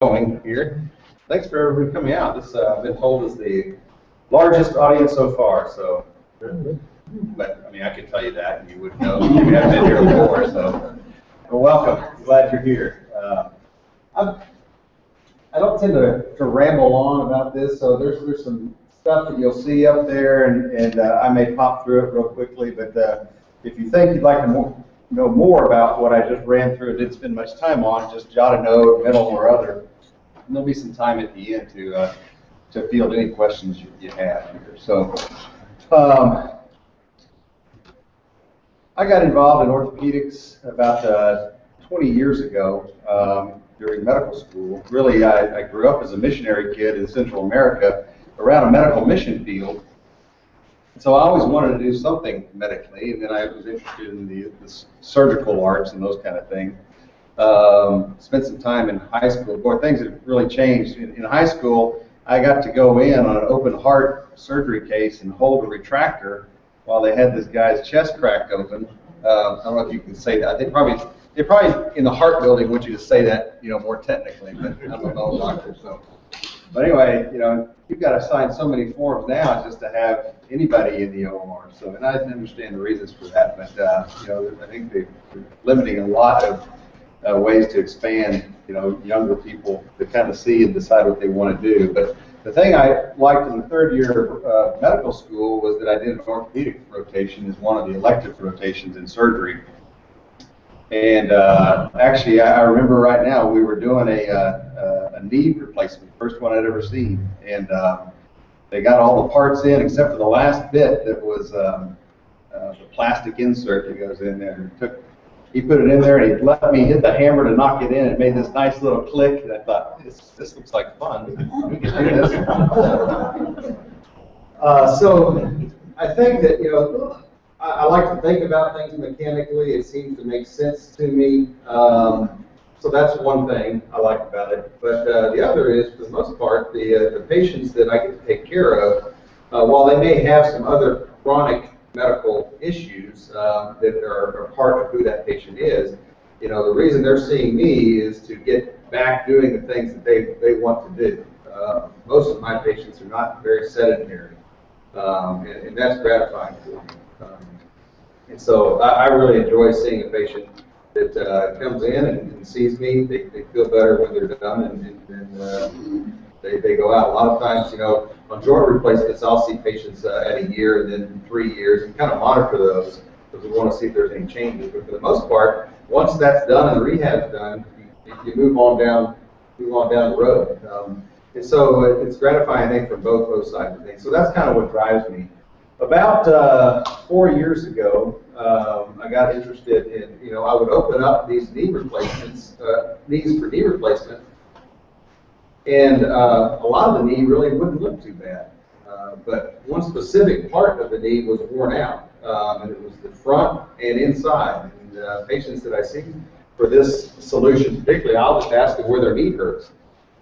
going here. Thanks for everybody coming out. This, uh, I've been told is the largest audience so far, so. But, I mean, I could tell you that, and you would know, you haven't been here before, so. Well, welcome, glad you're here. Uh, I'm, I don't tend to, to ramble on about this, so there's, there's some stuff that you'll see up there, and, and uh, I may pop through it real quickly, but uh, if you think you'd like to more, know more about what I just ran through and didn't spend much time on, just jot a note, middle or other. And there'll be some time at the end to, uh, to field any questions you, you have here. So, um, I got involved in orthopedics about uh, 20 years ago um, during medical school. Really, I, I grew up as a missionary kid in Central America around a medical mission field. So I always wanted to do something medically, and then I was interested in the, the surgical arts and those kind of things. Um, spent some time in high school. Boy, things have really changed. In, in high school, I got to go in on an open heart surgery case and hold a retractor while they had this guy's chest cracked open. Uh, I don't know if you can say that. They probably they probably in the heart building want you to say that, you know, more technically, but I'm a bone doctor, so. But anyway, you know, you've got to sign so many forms now just to have anybody in the OR. So, and I didn't understand the reasons for that, but uh, you know, I think they're limiting a lot of uh, ways to expand, you know, younger people to kind of see and decide what they want to do. But the thing I liked in the third year of uh, medical school was that I did an orthopedic rotation as one of the elective rotations in surgery. And uh, actually, I, remember right now we were doing a, uh, a knee replacement, first one I'd ever seen, and uh, they got all the parts in except for the last bit that was um, uh, the plastic insert that goes in there. It took he put it in there and he let me hit the hammer to knock it in. It made this nice little click, and I thought, this, this looks like fun. We can do this. Uh, so I think that, you know, I, I like to think about things mechanically. It seems to make sense to me. Um, so that's one thing I like about it. But uh, the other is, for the most part, the, uh, the patients that I get to take care of, uh, while they may have some other chronic medical issues uh, that are, are part of who that patient is, you know, the reason they're seeing me is to get back doing the things that they, they want to do. Uh, most of my patients are not very sedentary, um, and, and that's gratifying for me. Um, and so I, I really enjoy seeing a patient that uh, comes in and, and sees me. They, they feel better when they're done, and, and, and uh, they, they go out. A lot of times, you know, on joint replacements, I'll see patients uh, at a year and then three years and kind of monitor those because we want to see if there's any changes. But for the most part, once that's done and the rehab's done, you, you move on down, move on down the road. Um, and so it's gratifying, I think, from both those sides of things. So that's kind of what drives me. About uh, four years ago, um, I got interested in, you know, I would open up these knee replacements, uh, knees for knee replacement, and uh, a lot of the knee really wouldn't look too bad. Uh, but one specific part of the knee was worn out, um, and it was the front and inside. And uh, patients that I see for this solution, particularly, I'll just ask them where their knee hurts.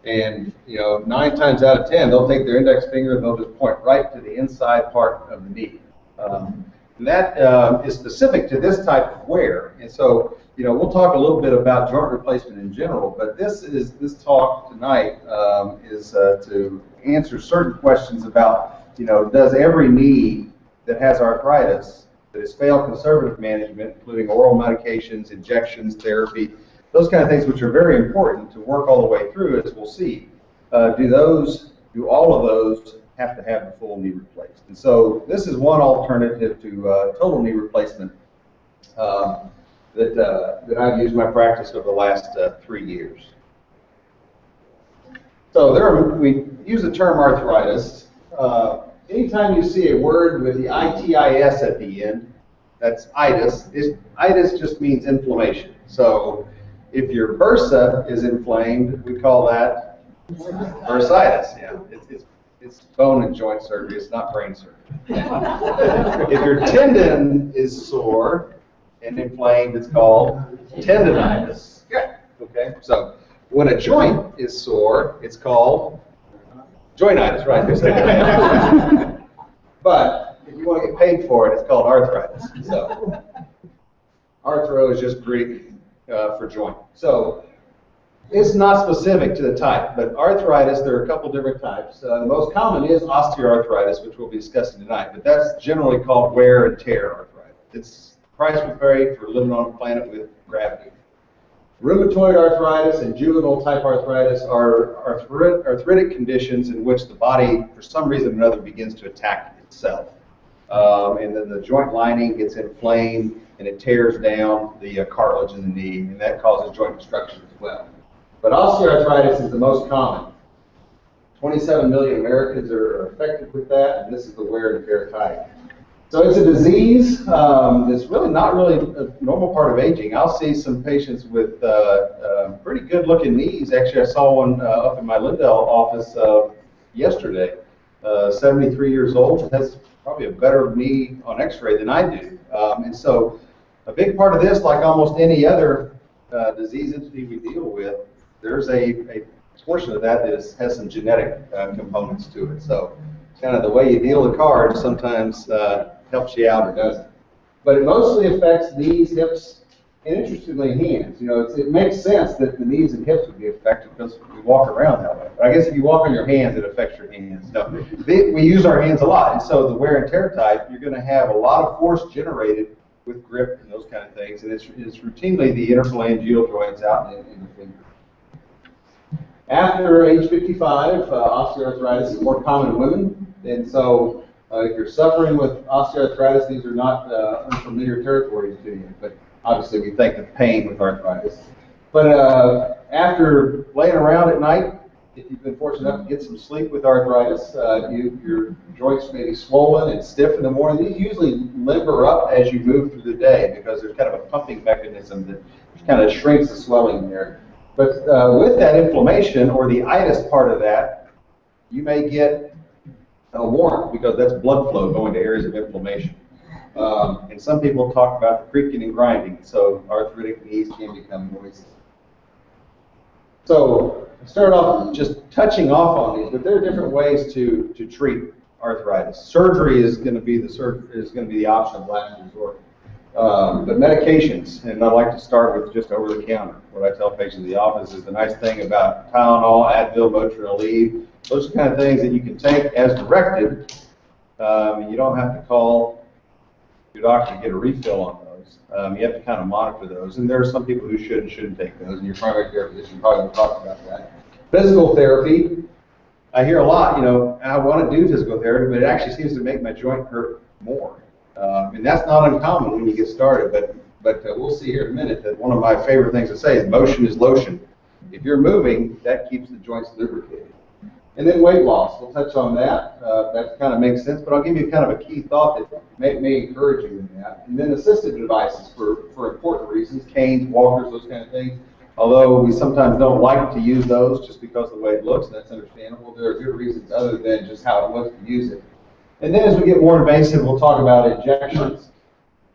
And you know, nine times out of ten, they'll take their index finger and they'll just point right to the inside part of the knee. Um, and that uh, is specific to this type of wear. And so, you know, we'll talk a little bit about joint replacement in general, but this is this talk tonight um, is uh, to answer certain questions about, you know, does every knee that has arthritis that has failed conservative management, including oral medications, injections, therapy, those kind of things, which are very important to work all the way through, as we'll see, uh, do those, do all of those have to have the full knee replaced. And so this is one alternative to uh, total knee replacement um, that, uh, that I've used in my practice over the last uh, three years. So there are, we use the term arthritis. Uh, anytime you see a word with the itis at the end, that's itis. itis just means inflammation. So if your bursa is inflamed, we call that bursitis. Yeah, it's, it's it's bone and joint surgery. It's not brain surgery. if your tendon is sore and inflamed, it's called tendonitis. Okay. So when a joint is sore, it's called jointitis, right? but if you want to get paid for it, it's called arthritis. So arthro is just Greek uh, for joint. So It's not specific to the type, but arthritis, there are a couple different types. Uh, the most common is osteoarthritis, which we'll be discussing tonight, but that's generally called wear and tear arthritis. It's price will vary for living on a planet with gravity. Rheumatoid arthritis and juvenile type arthritis are arthrit- arthritic conditions in which the body, for some reason or another, begins to attack itself. Um, and then the joint lining gets inflamed and it tears down the uh, cartilage in the knee, and that causes joint destruction as well. But osteoarthritis is the most common. 27 million Americans are affected with that, and this is the wear and tear type. So it's a disease um, that's really not really a normal part of aging. I'll see some patients with uh, uh, pretty good-looking knees. Actually, I saw one uh, up in my Lindale office uh, yesterday. Uh, 73 years old, has probably a better knee on X-ray than I do. Um, and so, a big part of this, like almost any other uh, disease entity we deal with, there's a, a portion of that that is, has some genetic uh, components to it. So, kind of the way you deal the cards sometimes uh, helps you out or doesn't. But it mostly affects knees, hips, and interestingly, hands. You know, it makes sense that the knees and hips would be affected because we walk around that way. But I guess if you walk on your hands, it affects your hands. No, they, we use our hands a lot, and so the wear and tear type, you're going to have a lot of force generated with grip and those kind of things, and it's, it's routinely the interphalangeal joints out in, in the finger. After age 55, uh, osteoarthritis is more common in women, and so uh, if you're suffering with osteoarthritis, these are not uh, unfamiliar territories to you. But obviously, we think of pain with arthritis. But uh, after laying around at night, if you've been fortunate enough to get some sleep with arthritis, uh, you, your joints may be swollen and stiff in the morning. These usually limber up as you move through the day because there's kind of a pumping mechanism that kind of shrinks the swelling there. But uh, with that inflammation or the itis part of that, you may get a warmth because that's blood flow going to areas of inflammation. Um, and some people talk about the creaking and grinding, so arthritic knees can become noisy. So I started off just touching off on these, but there are different ways to, to treat arthritis. Surgery is going to be the sur- is going to be the option of last resort. Um, but medications, and I like to start with just over the counter. What I tell patients in the office is the nice thing about Tylenol, Advil, Motrin, Aleve. Those are the kind of things that you can take as directed. Um, you don't have to call your doctor to get a refill on those. Um, you have to kind of monitor those, and there are some people who should and shouldn't take those. And your primary care physician probably will talk about that. Physical therapy, I hear a lot. You know, I want to do physical therapy, but it actually seems to make my joint hurt more. Um, and that's not uncommon when you get started, but but uh, we'll see here in a minute that one of my favorite things to say is motion is lotion. If you're moving, that keeps the joints lubricated. And then weight loss, we'll touch on that. Uh, that kind of makes sense, but I'll give you kind of a key thought that may, may encourage you in that. And then assistive devices for, for important reasons, canes, walkers, those kind of things. Although we sometimes don't like to use those just because of the way it looks, that's understandable. There are good reasons other than just how it looks to use it. And then as we get more invasive, we'll talk about injections.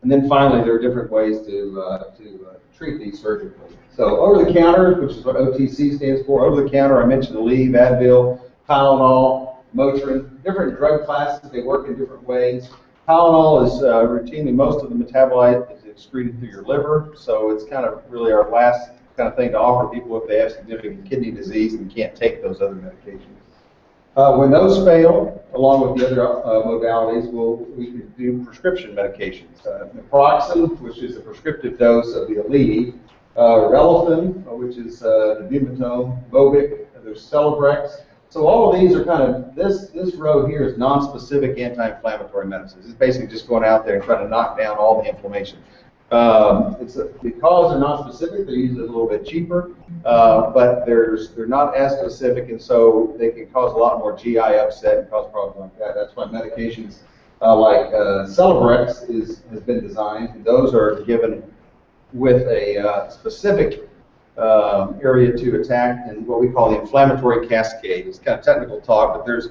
And then finally, there are different ways to, uh, to uh, treat these surgically. So over the counter, which is what OTC stands for, over the counter, I mentioned Aleve, Advil, Tylenol, Motrin, different drug classes, they work in different ways. Tylenol is uh, routinely, most of the metabolite is excreted through your liver, so it's kind of really our last kind of thing to offer people if they have significant kidney disease and can't take those other medications. Uh, when those fail, along with the other uh, modalities, we'll, we can do prescription medications. Uh, naproxen, which is a prescriptive dose of the Aleve, uh, Relafen, which is uh, nabumetone, Mobic, there's Celebrex. So all of these are kind of, this, this row here is non-specific anti-inflammatory medicines. It's basically just going out there and trying to knock down all the inflammation. Um, it's a, because they're not specific, they're usually a little bit cheaper, uh, but there's, they're not as specific, and so they can cause a lot more GI upset and cause problems like that. That's why medications uh, like uh, Celebrex is, has been designed, and those are given with a uh, specific um, area to attack and what we call the inflammatory cascade. It's kind of technical talk, but there's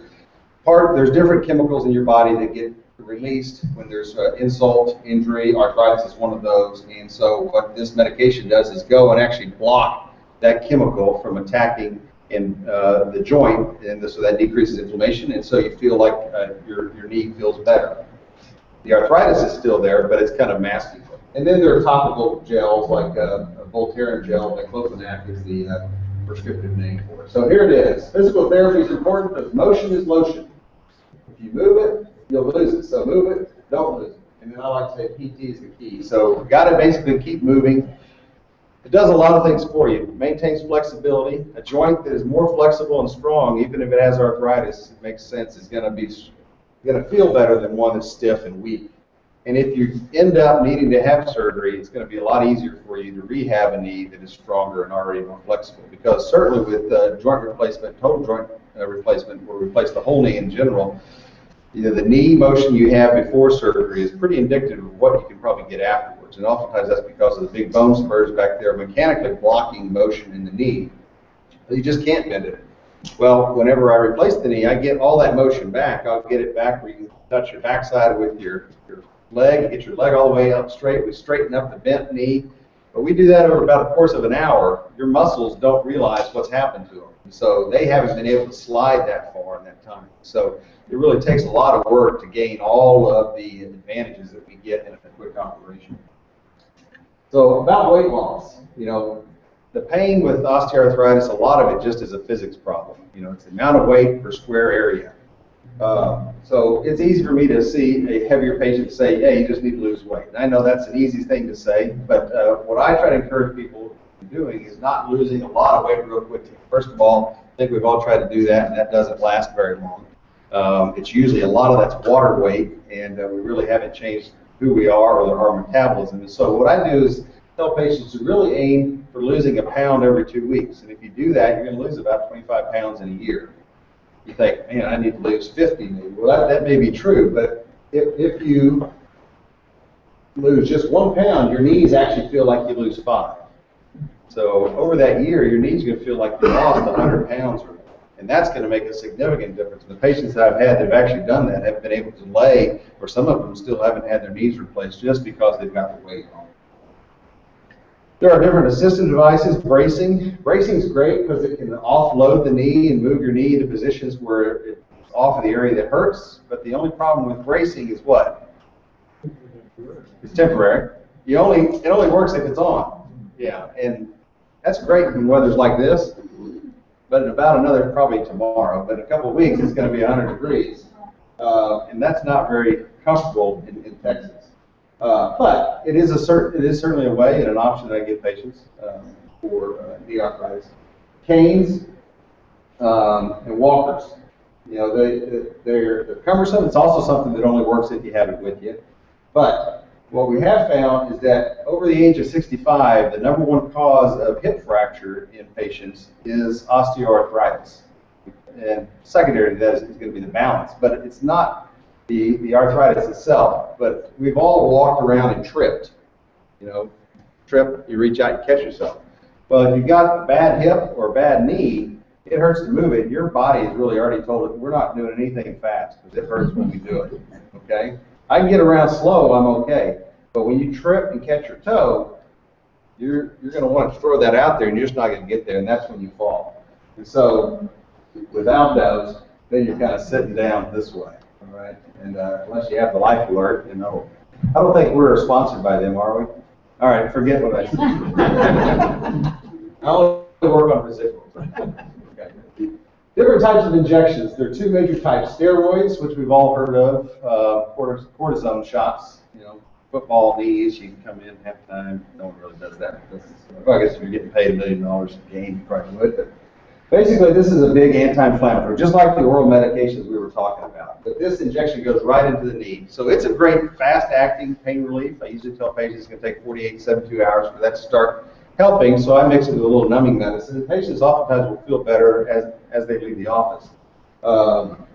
part there's different chemicals in your body that get released when there's uh, insult, injury, arthritis is one of those. And so what this medication does is go and actually block that chemical from attacking in uh, the joint, and so that decreases inflammation, and so you feel like uh, your, your knee feels better. The arthritis is still there, but it's kind of masking. And then there are topical gels like uh, Voltaren gel, diclofenac is the uh, prescriptive name for it. So here it is. Physical therapy is important because motion is lotion. If you move it, you'll lose it. So move it, don't lose it. And then I like to say PT is the key. So you've got to basically keep moving. It does a lot of things for you. It maintains flexibility. A joint that is more flexible and strong, even if it has arthritis, it makes sense, is going to be going to feel better than one that's stiff and weak. And if you end up needing to have surgery, it's going to be a lot easier for you to rehab a knee that is stronger and already more flexible. Because certainly with uh, joint replacement, total joint uh, replacement, or replace the whole knee in general, you know, the knee motion you have before surgery is pretty indicative of what you can probably get afterwards. And oftentimes that's because of the big bone spurs back there mechanically blocking motion in the knee. You just can't bend it. Well, whenever I replace the knee, I get all that motion back. I'll get it back where you can touch your backside with your, your leg, get your leg all the way up straight. We straighten up the bent knee. But we do that over about the course of an hour. Your muscles don't realize what's happened to them. So they haven't been able to slide that far in that time. So it really takes a lot of work to gain all of the advantages that we get in a quick operation. So about weight loss, you know, the pain with osteoarthritis, a lot of it just is a physics problem. You know, it's the amount of weight per square area. Um, so it's easy for me to see a heavier patient say, "Hey, you just need to lose weight." And I know that's an easy thing to say, but uh, what I try to encourage people doing is not losing a lot of weight real quickly. First of all, I think we've all tried to do that, and that doesn't last very long. Um, it's usually a lot of that's water weight, and uh, we really haven't changed who we are or our metabolism. And so what I do is tell patients to really aim for losing a pound every two weeks. And if you do that, you're going to lose about 25 pounds in a year. You think, man, I need to lose 50 maybe. Well, that, that may be true, but if, if you lose just one pound, your knees actually feel like you lose five. So over that year, your knees are going to feel like you lost 100 pounds or more. And that's going to make a significant difference. The patients that I've had that have actually done that have been able to lay, or some of them still haven't had their knees replaced just because they've got the weight on. There are different assistive devices, bracing. Bracing is great because it can offload the knee and move your knee into positions where it's off of the area that hurts. But the only problem with bracing is what? It's temporary. You only it only works if it's on. Yeah, and that's great in weather's like this. But in about another probably tomorrow, but a couple of weeks it's going to be 100 degrees, uh, and that's not very comfortable in, in Texas. Uh, but it is a certain, it is certainly a way and an option that I give patients um, for uh, knee arthritis. Canes um, and walkers. You know, they, they're, they're cumbersome. It's also something that only works if you have it with you. But what we have found is that over the age of 65, the number one cause of hip fracture in patients is osteoarthritis. And secondary to that is, is going to be the balance. But it's not the, the arthritis itself. But we've all walked around and tripped. You know, trip, you reach out, you catch yourself. Well, if you've got a bad hip or a bad knee, it hurts to move it. Your body has really already told it, we're not doing anything fast because it hurts when we do it. Okay? I can get around slow, I'm okay. But when you trip and catch your toe, you're, you're going to want to throw that out there and you're just not going to get there, and that's when you fall. And so, without those, then you're kind of sitting down this way. Right? And uh, unless you have the life alert, you know. I don't think we're sponsored by them, are we? All right, forget what I said. I only work on residuals. Different types of injections. There are two major types: steroids, which we've all heard of, uh, cortisone shots. You know, football knees. You can come in halftime. No one really does that. Well, I guess if you're getting paid a million dollars a game, you probably would. But basically, this is a big anti-inflammatory, just like the oral medications we were talking about. But this injection goes right into the knee, so it's a great fast-acting pain relief. I usually tell patients it's going to take 48, 72 hours for that to start helping, so I mix it with a little numbing medicine. Patients oftentimes will feel better as, as they leave the office. Um,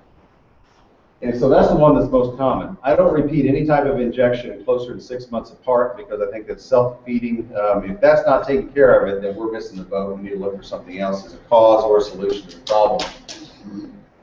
and so that's the one that's most common. I don't repeat any type of injection closer to six months apart because I think that's self-defeating. Um, if that's not taken care of it, then we're missing the boat. We need to look for something else as a cause or a solution to the problem.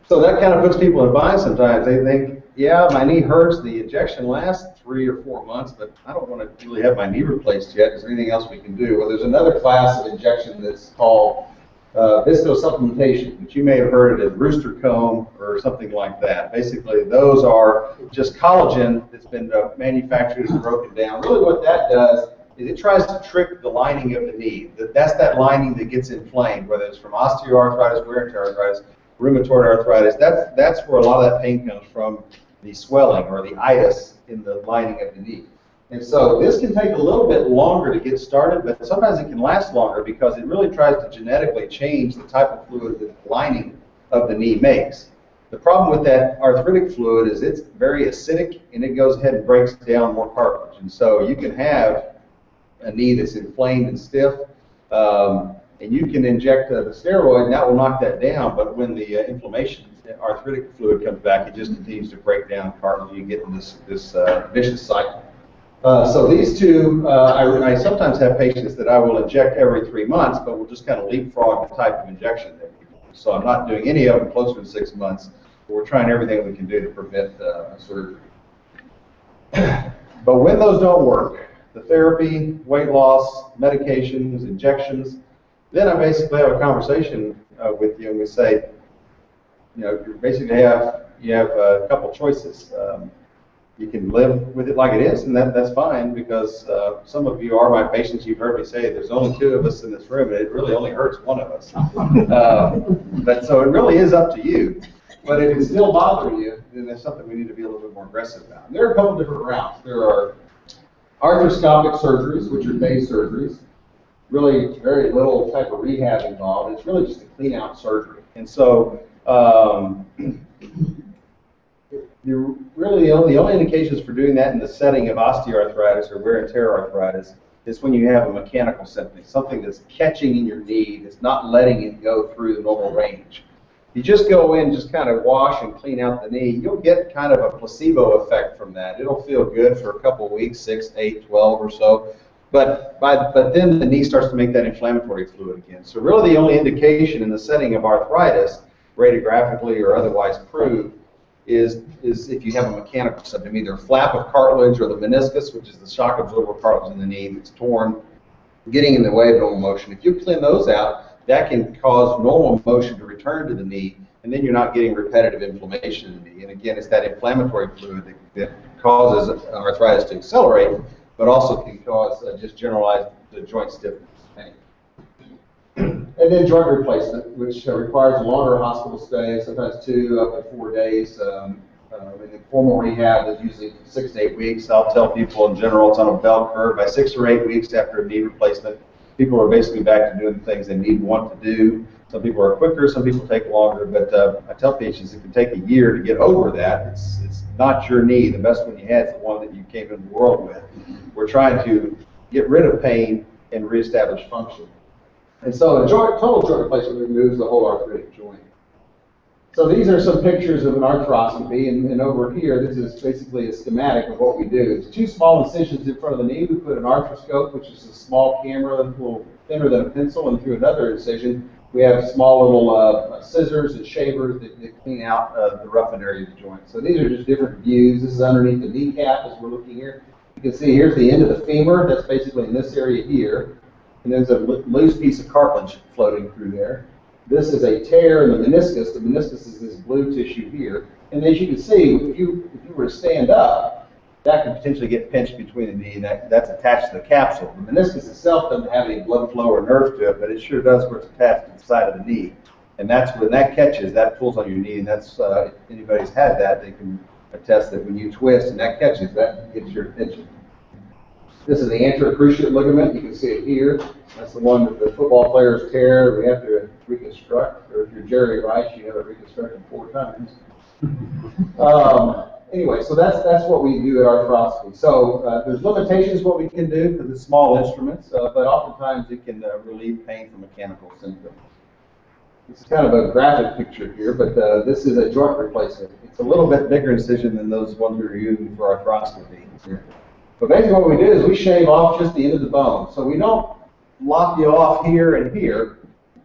So that kind of puts people in a bind sometimes. They think, yeah, my knee hurts. The injection lasts three or four months, but I don't want to really have my knee replaced yet. Is there anything else we can do? Well, there's another class of injection that's called uh, viscosupplementation, which you may have heard it as rooster comb or something like that. Basically, those are just collagen that's been uh, manufactured and broken down. Really what that does is it tries to trick the lining of the knee. That's that lining that gets inflamed, whether it's from osteoarthritis, wear and tear arthritis, rheumatoid arthritis. That's, that's where a lot of that pain comes from, the swelling or the itis in the lining of the knee. And so this can take a little bit longer to get started, but sometimes it can last longer because it really tries to genetically change the type of fluid that the lining of the knee makes. The problem with that arthritic fluid is it's very acidic and it goes ahead and breaks down more cartilage. And so you can have a knee that's inflamed and stiff, um, and you can inject uh, the steroid and that will knock that down. But when the uh, inflammation, arthritic fluid comes back, it just continues to break down cartilage. And you get in this, this uh, vicious cycle. Uh, so these two, uh, I, I sometimes have patients that I will inject every three months, but we'll just kind of leapfrog the type of injection that we. So I'm not doing any of them closer to six months, we're trying everything we can do to prevent uh, surgery. but when those don't work, the therapy, weight loss, medications, injections, then I basically have a conversation uh, with you and we say, you know, you basically have you have a couple choices. Um, you can live with it like it is, and that, that's fine because uh, some of you are my patients. You've heard me say there's only two of us in this room, and it really only hurts one of us. Uh, but so it really is up to you. But if it still bothers you, then that's something we need to be a little bit more aggressive about. And there are a couple different routes. There are arthroscopic surgeries, which are day surgeries. Really, very little type of rehab involved. It's really just a clean out surgery. And so, um, you really the only, the only indications for doing that in the setting of osteoarthritis or wear and tear arthritis is when you have a mechanical symptom, something that's catching in your knee, that's not letting it go through the normal range. You just go in, just kind of wash and clean out the knee, you'll get kind of a placebo effect from that. It'll feel good for a couple weeks, six, eight, twelve or so. But by, but then the knee starts to make that inflammatory fluid again. So really the only indication in the setting of arthritis, radiographically or otherwise proved, is, is if you have a mechanical symptom, either a flap of cartilage or the meniscus, which is the shock absorber cartilage in the knee that's torn, getting in the way of normal motion. If you clean those out, that can cause normal motion to return to the knee, and then you're not getting repetitive inflammation in the knee. And again, it's that inflammatory fluid that, that causes arthritis to accelerate, but also can cause uh, just generalized joint stiffness. And then joint replacement, which uh, requires a longer hospital stay, sometimes two up to four days. Um, uh, and then formal rehab is usually six to eight weeks. I'll tell people in general it's on a bell curve. By six or eight weeks after a knee replacement, people are basically back to doing the things they need and want to do. Some people are quicker, some people take longer, but uh, I tell patients it can take a year to get over that. It's, it's not your knee. The best one you had is the one that you came into the world with. We're trying to get rid of pain and reestablish function. And so a joint, total joint replacement removes the whole arthritic joint. So these are some pictures of an arthroscopy, and, and over here, this is basically a schematic of what we do. It's two small incisions in front of the knee. We put an arthroscope, which is a small camera, a little thinner than a pencil, and through another incision, we have small little uh, scissors and shavers that, that clean out uh, the roughened area of the joint. So these are just different views. This is underneath the kneecap as we're looking here. You can see here's the end of the femur. That's basically in this area here and there's a loose piece of cartilage floating through there. This is a tear in the meniscus. The meniscus is this blue tissue here. And as you can see, if you, if you were to stand up, that could potentially get pinched between the knee, and that, that's attached to the capsule. The meniscus itself doesn't have any blood flow or nerve to it, but it sure does where it's attached to the side of the knee. And that's when that catches, that pulls on your knee, and that's, uh, if anybody's had that, they can attest that when you twist and that catches, that gets your attention. This is the anterior cruciate ligament. You can see it here. That's the one that the football players tear. We have to reconstruct. Or if you're Jerry Rice, you have it reconstructed four times. Um, anyway, so that's that's what we do at arthroscopy. So uh, there's limitations what we can do because it's small instruments, uh, but oftentimes it can uh, relieve pain from mechanical symptoms. This is kind of a graphic picture here, but uh, this is a joint replacement. It's a little bit bigger incision than those ones we were using for arthroscopy. But basically what we do is we shave off just the end of the bone. So we don't lop you off here and here,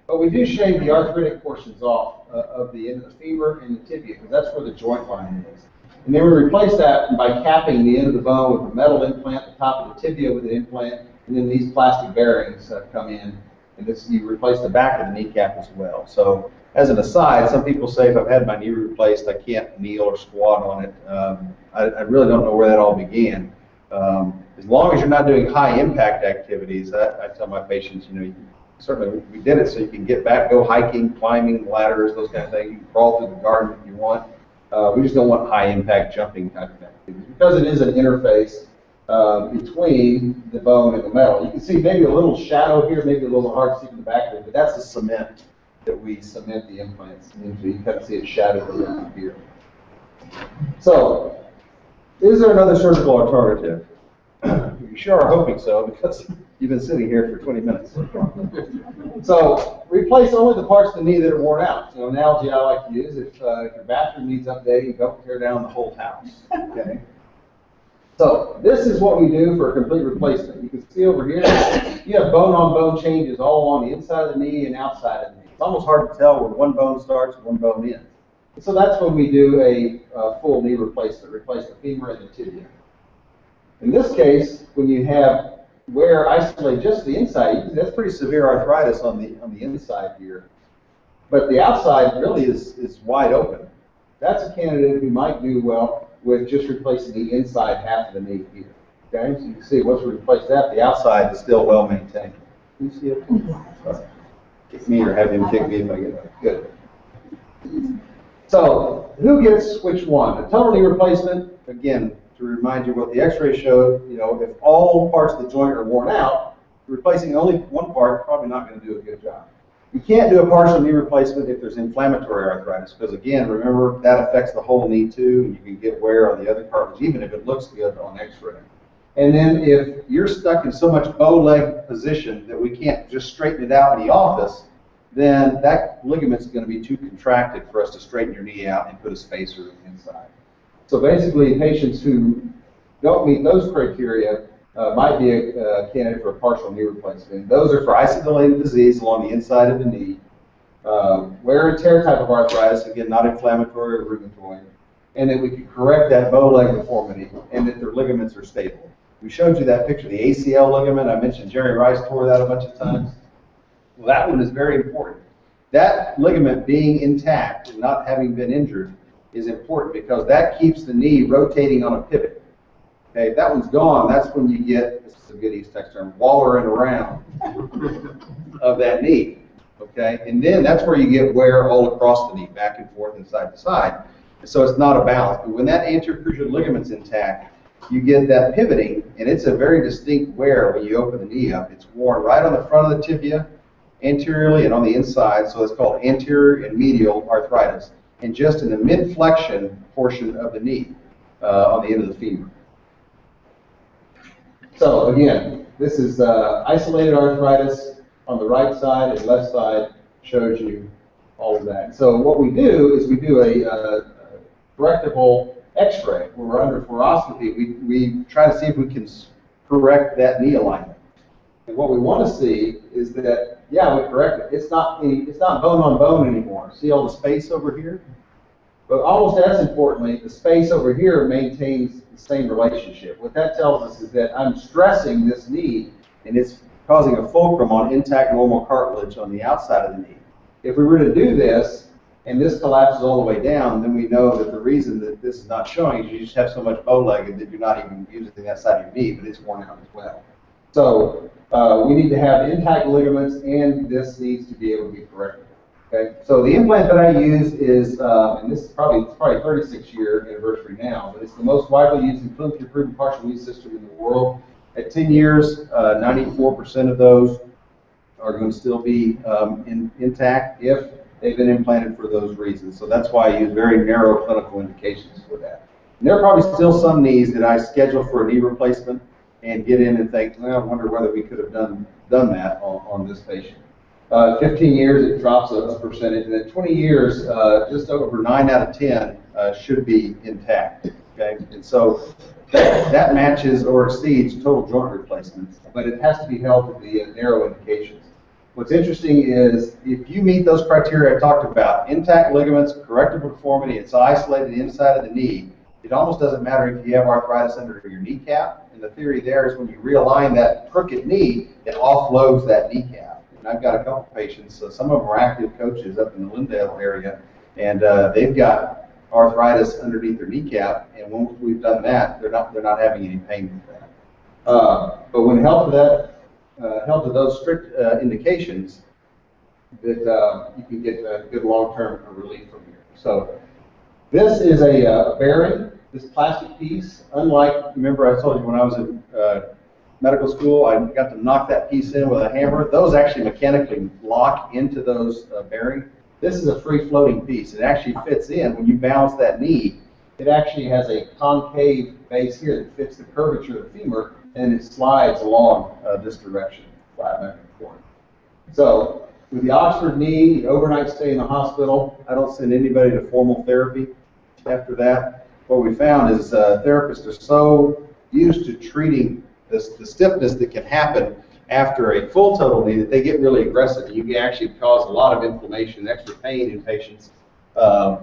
but we do shave the arthritic portions off uh, of the end of the femur and the tibia, because that's where the joint line is. And then we replace that by capping the end of the bone with a metal implant, the top of the tibia with an implant, and then these plastic bearings uh, come in, and this you replace the back of the kneecap as well. So as an aside, some people say if I've had my knee replaced, I can't kneel or squat on it. Um, I, I really don't know where that all began. Um, As long as you're not doing high-impact activities, I, I tell my patients, you know, you- certainly, we- did it so you can get back, go hiking, climbing ladders, those kind of things. You can crawl through the garden if you want. Uh, We just don't want high-impact jumping type of activities, because it is an interface uh, between the bone and the metal. You can see maybe a little shadow here, maybe a little hard to see in the back of it, but that's the cement that we cement the implants into. You can kind of see it shadowed a here. So, is there another surgical alternative? You sure are hoping so, because you've been sitting here for 20 minutes. So, replace only the parts of the knee that are worn out. So, an analogy I like to use, if, uh, if your bathroom needs updating, don't tear down the whole house, okay? So, this is what we do for a complete replacement. You can see over here, you have bone-on-bone changes all on the inside of the knee and outside of the knee. It's almost hard to tell where one bone starts and one bone ends. So that's when we do a, uh full knee replacement, replace the femur and the tibia. In this case, when you have wear isolate just the inside, that's pretty severe arthritis on the, on the inside here. But the outside really is, is wide open. That's a candidate who might do well with just replacing the inside half of the knee here. Okay, so you can see, once we replace that, the outside is still well maintained. Can you see it? Sorry. Kick me or have him kick me if I get it. Good. So, who gets which one? A total knee replacement, again, to remind you what the x-ray showed, you know, if all parts of the joint are worn out, replacing only one part, probably not gonna do a good job. You can't do a partial knee replacement if there's inflammatory arthritis, because again, remember, that affects the whole knee too, and you can get wear on the other cartilage, even if it looks good on x-ray. And then if you're stuck in so much bow leg position that we can't just straighten it out in the office, then that ligament's gonna be too contracted for us to straighten your knee out and put a spacer inside. So basically, patients who don't meet those criteria uh, might be a uh, candidate for a partial knee replacement. Those are for isolated disease along the inside of the knee, uh, wear and tear type of arthritis, again, not inflammatory or rheumatoid, and that we can correct that bow leg deformity and that their ligaments are stable. We showed you that picture, the ACL ligament. I mentioned Jerry Rice tore that a bunch of times. Well, that one is very important. That ligament being intact and not having been injured is important because that keeps the knee rotating on a pivot. Okay, if that one's gone, that's when you get, this is a good East Texas term, wallering around of that knee. Okay, and then that's where you get wear all across the knee, back and forth and side to side. So it's not a balance. But when that anterior cruciate ligament's intact, you get that pivoting, and it's a very distinct wear when you open the knee up. It's worn right on the front of the tibia, anteriorly and on the inside, so it's called anterior and medial arthritis, and just in the mid-flexion portion of the knee, uh, on the end of the femur. So again, this is uh, isolated arthritis on the right side and left side shows you all of that. So what we do is we do a uh, correctable x-ray where we're under fluoroscopy. We, we try to see if we can correct that knee alignment. And what we want to see is that, yeah, we correct it. It's not, any- it's not bone on bone anymore. See all the space over here? But almost as importantly, the space over here maintains the same relationship. What that tells us is that I'm stressing this knee, and it's causing a fulcrum on intact normal cartilage on the outside of the knee. If we were to do this, and this collapses all the way down, then we know that the reason that this is not showing is you just have so much bow legged that you're not even using that side of your knee, but it's worn out as well. So, uh, we need to have intact ligaments, and this needs to be able to be corrected. Okay, so the implant that I use is, uh, and this is probably, it's probably 36 year anniversary now, but it's the most widely used and clinically proven partial knee system in the world. At 10 years, uh, 94% of those are going to still be um, in, intact if they've been implanted for those reasons. So that's why I use very narrow clinical indications for that. And there are probably still some knees that I schedule for a knee replacement and get in and think, well, I wonder whether we could have done, done that on, on this patient. Uh, 15 years, it drops a, a percentage, and at 20 years, uh, just over 9 out of 10 uh, should be intact. Okay, and so that matches or exceeds total joint replacements, but it has to be held to the narrow indications. What's interesting is if you meet those criteria I talked about, intact ligaments, correctable deformity, it's isolated inside of the knee, it almost doesn't matter if you have arthritis under your kneecap. And the theory there is when you realign that crooked knee, it offloads that kneecap. And I've got a couple patients, uh, some of them are active coaches up in the Lindale area, and uh, they've got arthritis underneath their kneecap, and once we've done that, they're not, they're not having any pain with that. Uh, But when held to that, uh, held to those strict uh, indications, that uh, you can get good long-term relief from here. So this is a uh, bearing, this plastic piece, unlike, remember I told you when I was in uh, medical school, I got to knock that piece in with a hammer. Those actually mechanically lock into those uh, bearing. This is a free-floating piece. It actually fits in. When you balance that knee, it actually has a concave base here that fits the curvature of the femur, and it slides along uh, this direction, flat back and forth. So with the Oxford knee, overnight stay in the hospital, I don't send anybody to formal therapy after that. What we found is uh, therapists are so used to treating this, the stiffness that can happen after a full total knee that they get really aggressive. And you can actually cause a lot of inflammation, and extra pain in patients um,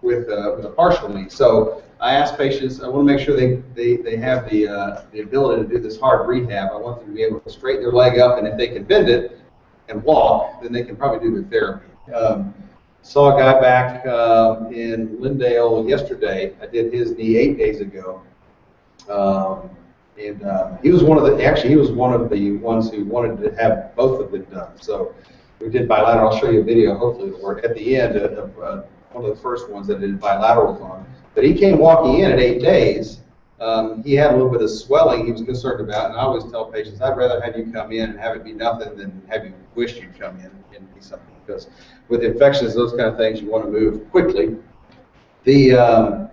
with, uh, with a partial knee. So I ask patients, I want to make sure they, they, they have the, uh, the ability to do this hard rehab. I want them to be able to straighten their leg up, and if they can bend it and walk, then they can probably do the therapy. Um, saw a guy back um, in Lindale yesterday. I did his knee eight days ago. Um, and uh, he was one of the, actually, he was one of the ones who wanted to have both of them done. So we did bilateral. I'll show you a video, hopefully it'll work, at the end of uh, one of the first ones that I did bilaterals on. But he came walking in at eight days. Um, he had a little bit of swelling he was concerned about, and I always tell patients, I'd rather have you come in and have it be nothing than have you wish you'd come in and be something. Because with infections, those kind of things, you want to move quickly. The um,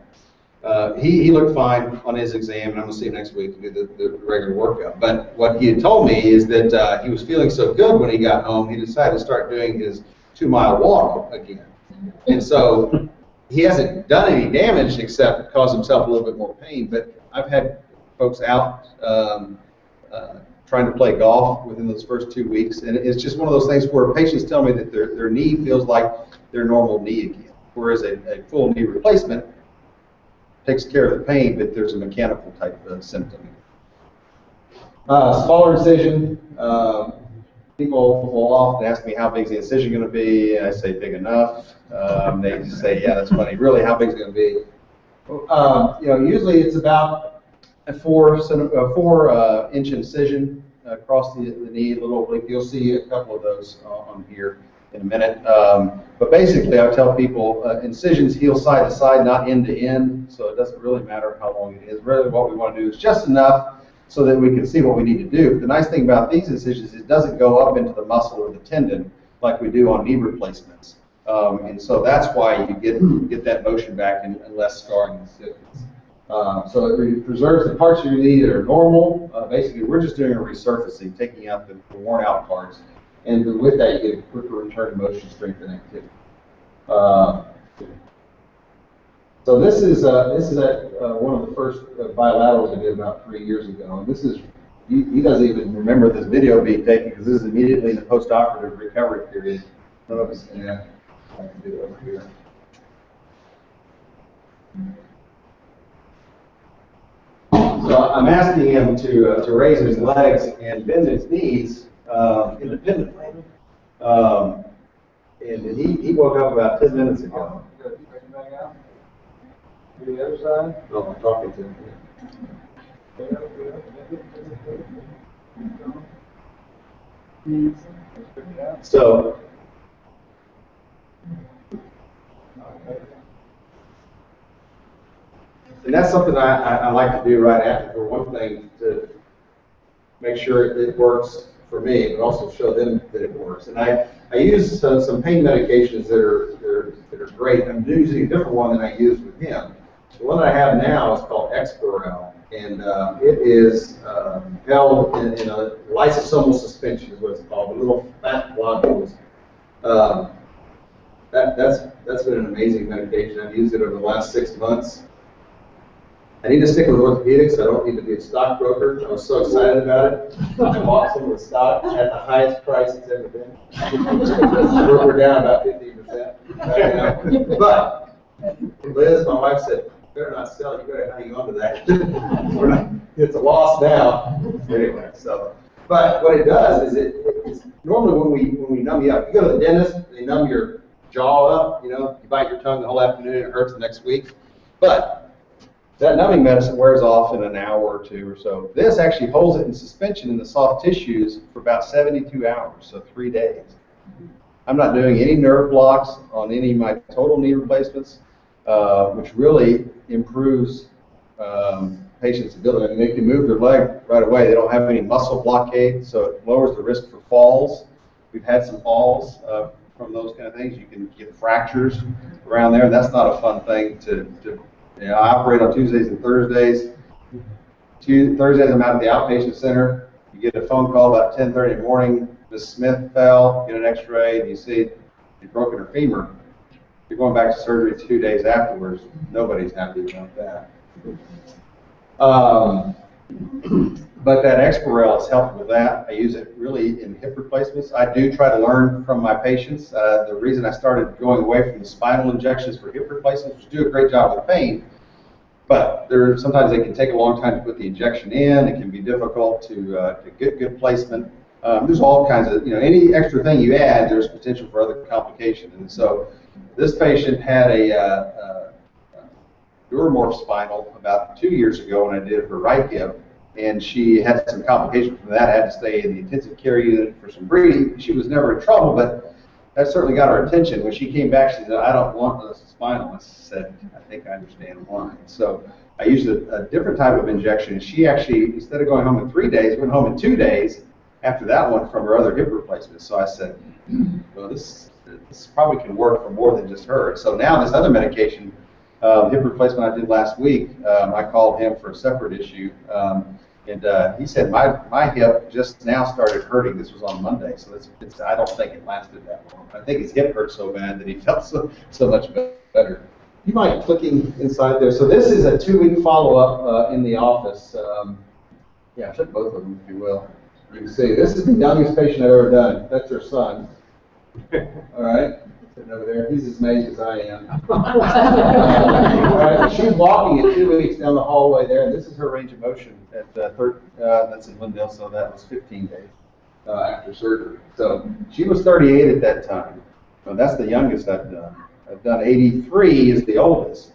uh, he, he looked fine on his exam, and I'm going to see him next week to do the, the regular workup. But what he had told me is that uh, he was feeling so good when he got home, he decided to start doing his two mile walk again. And so he hasn't done any damage except cause himself a little bit more pain. But I've had folks out um, uh, trying to play golf within those first two weeks, and it's just one of those things where patients tell me that their, their knee feels like their normal knee again, whereas a, a full knee replacement takes care of the pain, but there's a mechanical type of symptom. Uh, smaller incision. Uh, people will often ask me how big is the incision going to be, and I say big enough. Um, they say, yeah, that's funny. Really, how big is it going to be? Um, you know, usually it's about a four, a four uh, inch incision across the, the knee, a little oblique. You'll see a couple of those uh, on here in a minute. Um, but basically, I tell people uh, incisions heal side to side, not end to end, so it doesn't really matter how long it is. Really, what we want to do is just enough so that we can see what we need to do. The nice thing about these incisions is it doesn't go up into the muscle or the tendon like we do on knee replacements. Um, and so that's why you get get that motion back and, and less scarring and. Uh, so it preserves the parts of your knee that are normal. Uh, basically, we're just doing a resurfacing, taking out the, the worn out parts. And with that, you get a quicker return to motion, strength, and activity. Uh, so this is uh, this is at, uh, one of the first uh, bilaterals I did about three years ago, and this is he, he doesn't even remember this video being taken because this is immediately in the postoperative recovery period. Know if it's, yeah, I can do it over here. So I'm asking him to uh, to raise his legs and bend his knees uh, independently. Um, and he, he woke up about 10 minutes ago. To the other side? No, I'm talking to him. So, and that's something I, I, I like to do right after, for one thing, to make sure it, works for me, but also show them that it works. And I, I use uh, some pain medications that are, that are, that are great. I'm using a different one than I used with him. The one that I have now is called Exparel, and uh, it is uh, held in, in a liposomal suspension, is what it's called, the little fat globules. Um, that, that's, that's been an amazing medication. I've used it over the last six months. I need to stick with orthopedics. I don't need to be a stockbroker. I was so excited about it. I bought some of the stock at the highest price it's ever been. We're, down about fifteen percent. But Liz, my wife said, better not sell, you better hang on to that. It's a loss now. Anyway, so, but what it does is it, it's normally when we, when we numb you up, you go to the dentist, they numb your jaw up, you know, you bite your tongue the whole afternoon, it hurts the next week. But that numbing medicine wears off in an hour or two or so. This actually holds it in suspension in the soft tissues for about 72 hours, so three days. I'm not doing any nerve blocks on any of my total knee replacements, uh, which really improves um, patients' ability. Mean, they can move their leg right away. They don't have any muscle blockade, so it lowers the risk for falls. We've had some falls uh, from those kind of things. You can get fractures around there. And that's not a fun thing to, to you know, I operate on Tuesdays and Thursdays. Thursdays, I'm out at the outpatient center. You get a phone call about 10:30 in the morning. Miss Smith fell, get an X-ray, and you see you've broken her femur. You're going back to surgery two days afterwards. Nobody's happy about that. Um, but that Exparel has helped with that. I use it really in hip replacements. I do try to learn from my patients. Uh, the reason I started going away from the spinal injections for hip replacements which do a great job with pain. But there, sometimes they can take a long time to put the injection in. It can be difficult to, uh, to get good placement. Um, there's all kinds of, you know, any extra thing you add, there's potential for other complications. And so this patient had a, uh, uh, Duramorph spinal about two years ago when I did her right hip, and she had some complications from that. I had to stay in the intensive care unit for some breathing. She was never in trouble, but that certainly got her attention. When she came back, she said, "I don't want this spinal." I said, "I think I understand why." So I used a, a different type of injection. She actually, instead of going home in three days, went home in two days after that one from her other hip replacement. So I said, "Well, this this probably can work for more than just her." So now this other medication uh, hip replacement I did last week, um, I called him for a separate issue. Um, and uh, he said, my, my hip just now started hurting. This was on Monday, so it's, it's, I don't think it lasted that long. I think his hip hurt so bad that he felt so, so much better. You mind clicking inside there? So this is a two-week follow-up uh, in the office. Um, yeah, check both of them if you will. You can see, this is the youngest patient I've ever done. That's her son. All right, sitting over there. He's as amazed as I am. She's walking at two weeks down the hallway there, and this is her range of motion at uh, third. Uh, that's in Lindale, so that was 15 days uh, after surgery. So she was 38 at that time. So that's the youngest I've done. I've done 83 is the oldest.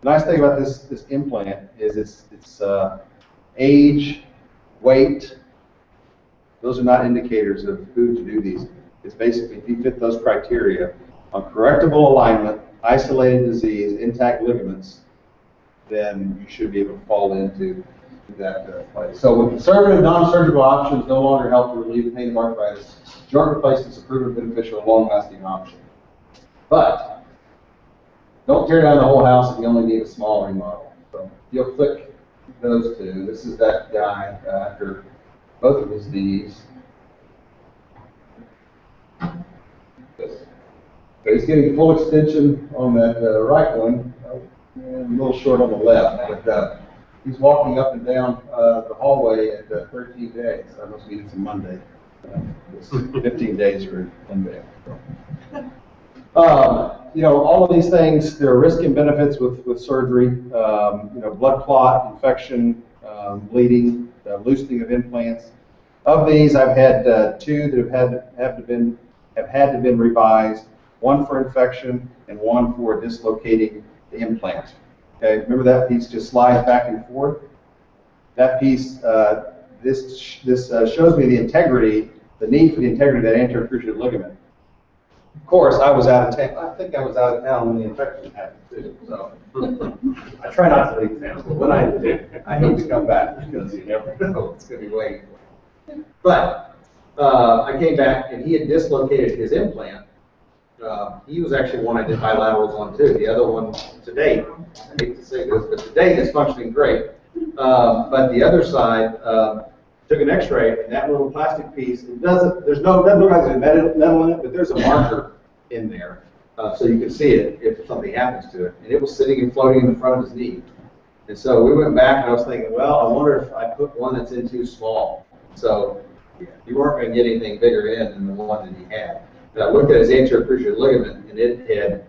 The nice thing about this this implant is it's it's uh, age, weight. Those are not indicators of who to do these. It's basically if you fit those criteria on correctable alignment, isolated disease, intact ligaments, then you should be able to fall into that uh, place. So with conservative, non-surgical options no longer help to relieve the pain of arthritis, joint replacement is a proven beneficial, long-lasting option. But don't tear down the whole house if you only need a small remodel. So you'll click those two. This is that guy uh, after both of his knees. But he's getting full extension on that uh, right one, and a little short on the left. But uh, he's walking up and down uh, the hallway at uh, 13 days. I must mean it's a Monday. Uh, it's 15 days for Monday. Um, you know, all of these things, there are risk and benefits with, with surgery. Um, you know, blood clot, infection, um, bleeding, loosening of implants. Of these, I've had uh, two that have had have to been have had to been revised. One for infection and one for dislocating the implant. Okay, remember that piece just slides back and forth. That piece, uh, this this uh, shows me the integrity, the need for the integrity of that anterior cruciate ligament. Of course, I was out of town. I think I was out of town when the infection happened too. So I try not to leave town, but when I do, I hate to come back because you never know what's going to be waiting. But uh, I came back and he had dislocated his implant. Uh, he was actually one I did bilaterals on too. The other one to date, I hate to say this, but to date it's functioning great. Um, but the other side, um, took an X-ray, and that little plastic piece, it doesn't, there's no, doesn't look like there's metal, metal in it, but there's a marker in there, uh, so you can see it if something happens to it. And it was sitting and floating in the front of his knee. And so we went back, and I was thinking, well, I wonder if I put one that's in too small. So you weren't going to get anything bigger in than the one that he had. But I looked at his anterior cruciate ligament, and it had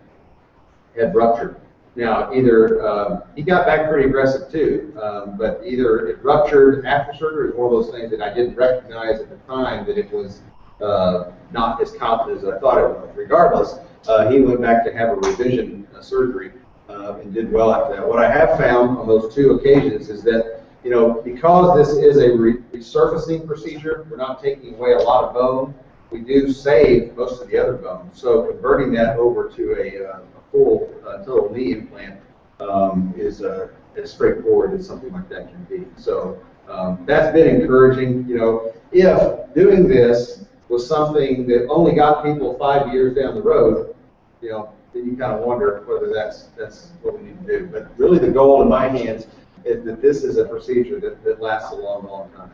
had ruptured. Now, either, um, he got back pretty aggressive too, um, but either it ruptured after surgery, or one of those things that I didn't recognize at the time that it was uh, not as confident as I thought it was. Regardless, uh, he went back to have a revision uh, surgery uh, and did well after that. What I have found on those two occasions is that, you know, because this is a resurfacing procedure, we're not taking away a lot of bone, we do save most of the other bone. So converting that over to a, uh, a full uh, total knee implant um, is uh, as straightforward as something like that can be. So um, that's been encouraging. You know, if doing this was something that only got people five years down the road, you know, then you kind of wonder whether that's that's what we need to do. But really, the goal in my hands is that this is a procedure that, that lasts a long, long time.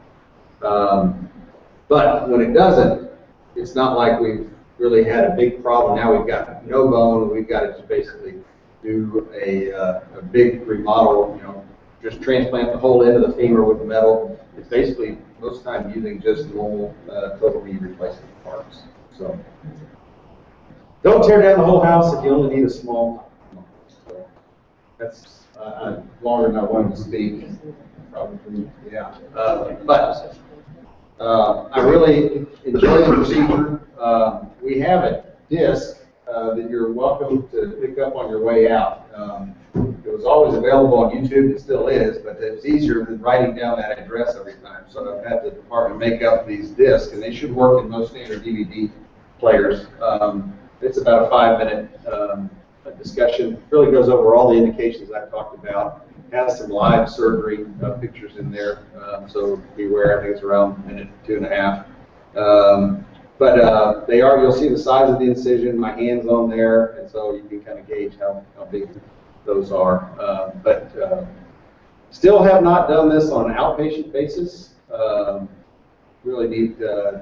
Um, but when it doesn't, it's not like we've really had a big problem. Now we've got no bone, we've got to just basically do a, uh, a big remodel, you know, just transplant the whole end of the femur with metal. It's basically, most of the time, using just normal, uh, total knee replacement parts, so. Don't tear down the whole house if you only need a small. So, That's, uh, uh, longer than I wanted to speak, probably, yeah. Uh, But, uh, I really enjoy the procedure. Uh, We have a disc uh, that you're welcome to pick up on your way out. Um, It was always available on YouTube, it still is, but it's easier than writing down that address every time. So I've had the department make up these discs, and they should work in most standard DVD players. Um, It's about a five-minute um, discussion, really goes over all the indications I've talked about, has some live surgery uh, pictures in there, um, so beware, I think it's around a minute, two and a half. Um, But uh, they are, you'll see the size of the incision, my hand's on there, and so you can kind of gauge how, how big those are. Uh, But uh, still have not done this on an outpatient basis. Um, Really need, uh,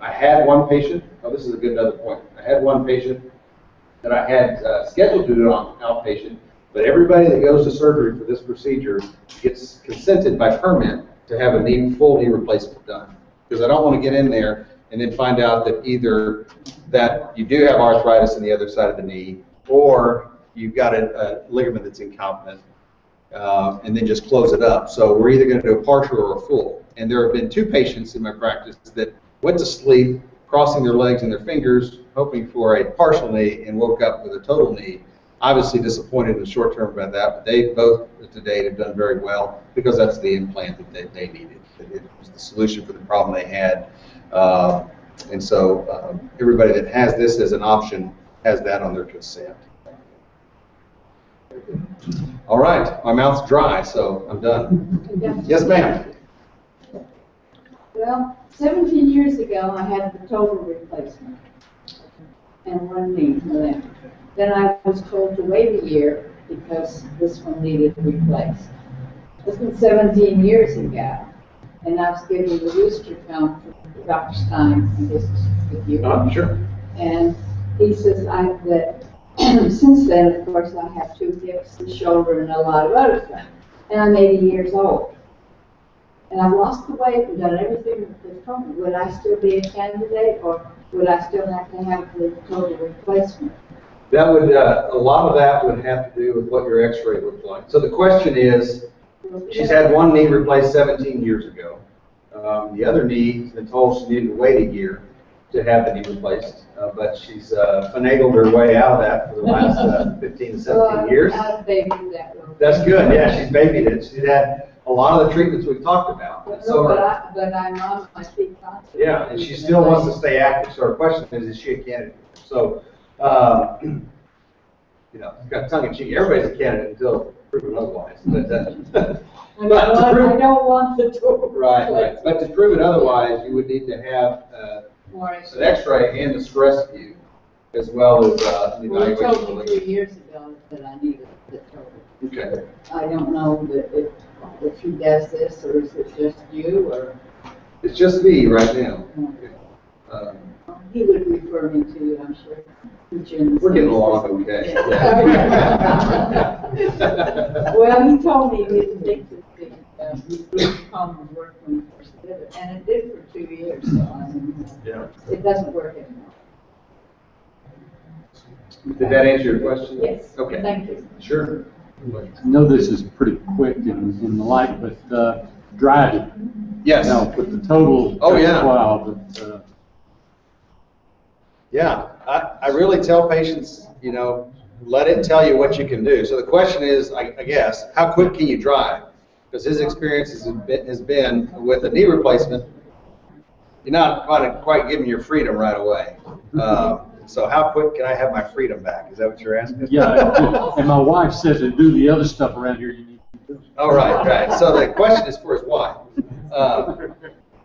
I had one patient, oh, this is a good another point. I had one patient that I had uh, scheduled to do it on outpatient, but everybody that goes to surgery for this procedure gets consented by permit to have a knee, full knee replacement done. Because I don't want to get in there and then find out that either that you do have arthritis in the other side of the knee, or you've got a a ligament that's incompetent, uh, and then just close it up. So we're either going to do a partial or a full. And there have been two patients in my practice that went to sleep, crossing their legs and their fingers, hoping for a partial knee, and woke up with a total knee. Obviously disappointed in the short term about that, but they both to date have done very well because that's the implant that they, they needed. It was the solution for the problem they had. Uh, and so um, everybody that has this as an option has that on their consent. All right, my mouth's dry, so I'm done. Yes, ma'am. Well, 17 years ago, I had the total replacement and one knee for that. Then I was told to wait a year because this one needed replaced. This was 17 years ago, and I was given the rooster count for Dr. Stein, and this is with you. Uh, sure. And he says I, that, since then, of course, I have two hips, a shoulder, and a lot of other stuff. And I'm 80 years old. And I've lost the weight and done everything that they told me. Would I still be a candidate, or would I still have to have the total replacement? That would, uh, a lot of that would have to do with what your x-ray looked like. So the question is, she's had one knee replaced 17 years ago. Um, The other knee, been told she needed to wait a year to have the knee replaced, uh, but she's uh, finagled her way out of that for the last uh, 15 to So 17 years. That's good, yeah, she's babied it. She's had a lot of the treatments we've talked about. But so no, but I, but I'm on my feet constantly. Yeah, and she still wants to stay active, so her question is, is she a candidate? So, uh, you know, got tongue in cheek, everybody's a candidate until proven otherwise, but, uh, I but don't, I don't want the total. right, right, but to prove it otherwise, you would need to have, uh, an x-ray and a stress view, as well as, uh, an Well, you evaluation. told of me three years ago that I needed the total. Okay, I don't know that if, if he does this, or is it just you, or, it's just me right now. Um, he would refer me to you, I'm sure. Put you in the We're getting along system. okay. Yeah. Well, he told me he didn't think that the, uh, the problem would work when he first did it, and it did for two years, so I mean, Yeah. it doesn't work anymore. Did that answer your question? Yes. Okay. Thank you. Sure. I know this is pretty quick and, and the like, but, uh, driving. Yes. Now, with the total. Oh, yeah. While, but, uh, Yeah, I, I really tell patients, you know, let it tell you what you can do. So the question is, I, I guess, how quick can you drive? Because his experience has been, has been with a knee replacement, you're not quite, quite giving your freedom right away. Uh, So how quick can I have my freedom back? Is that what you're asking? Yeah, and my wife says to do the other stuff around here you need to do. All right, right. So the question is for his wife. Uh,